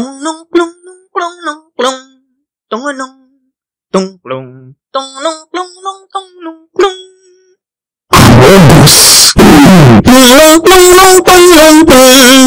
咚隆咚隆咚隆咚咚隆咚隆咚隆咚隆咚隆咚。咚隆咚隆咚隆咚咚隆。